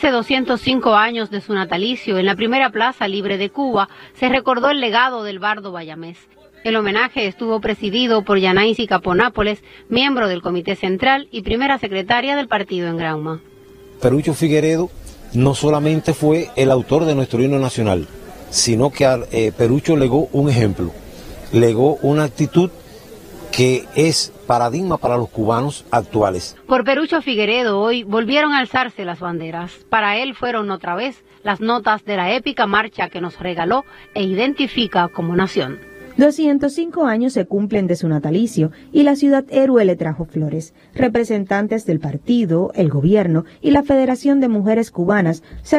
cumplirse 205 años de su natalicio, en la primera plaza libre de Cuba se recordó el legado del bardo bayamés. El homenaje estuvo presidido por Yanaisi Caponápoles, miembro del Comité Central y primera secretaria del partido en Grauma. Perucho Figueredo no solamente fue el autor de nuestro himno nacional, sino que eh, Perucho legó un ejemplo, legó una actitud que es paradigma para los cubanos actuales. Por Perucho Figueredo hoy volvieron a alzarse las banderas. Para él fueron otra vez las notas de la épica marcha que nos regaló e identifica como nación. 205 años se cumplen de su natalicio y la ciudad héroe le trajo flores. Representantes del partido, el gobierno y la Federación de Mujeres Cubanas se